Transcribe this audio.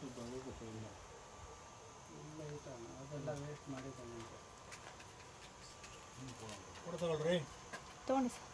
ಎಷ್ಟು ಬಂದು ಗೊತ್ತಿಲ್ಲ ಇಲ್ಲ ಇದ್ದಾನೆ ಅದೆಲ್ಲ ವೇಸ್ಟ್ ಮಾಡಿದ್ದಾನೆ ಅಂತ ಕೊಡ್ತಾವಲ್ರಿ ತಗೊಂಡು ಸರ್.